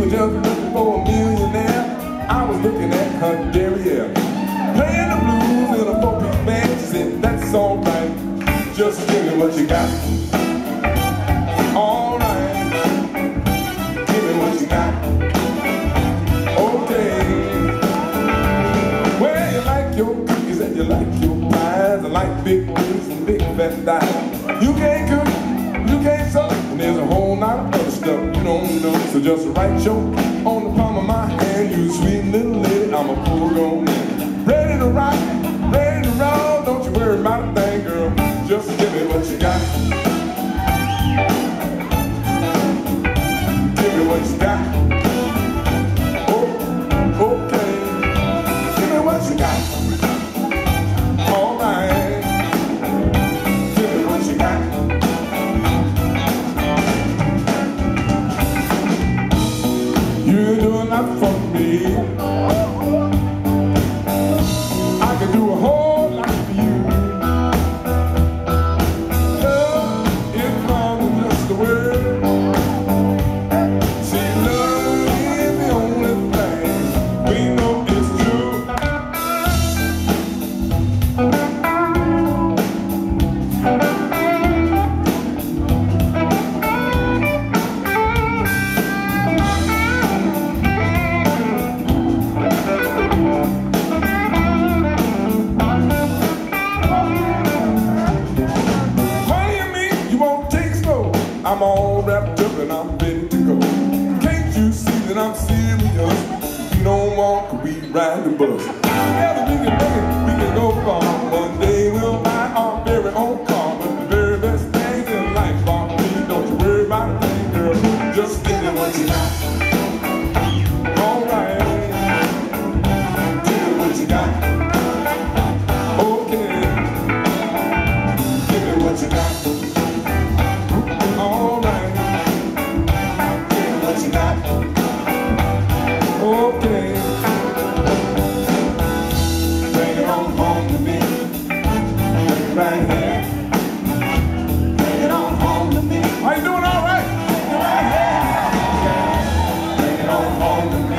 was just looking for a millionaire. I was looking at her derriere. Playing the blues in a four-piece band. She said, that's alright. Just give me what you got. Alright. Give me what you got. Okay. Well, you like your cookies and you like your pies. I like big wings and big fat thighs. You can't cook, you can't sew, and there's a whole lot of you don't know. So just write your on the palm of my hand, you sweet little lady. I'm a grown man, ready to rock, ready to roll. Don't you worry about a thing, and I'm ready to go. Can't you see that I'm serious? You don't walk, we ride the bus. Together we can make it, we can go far. One day we'll buy our very own car. But the very best things in life are me. Don't you worry about a thing, girl. Just give me what you down on the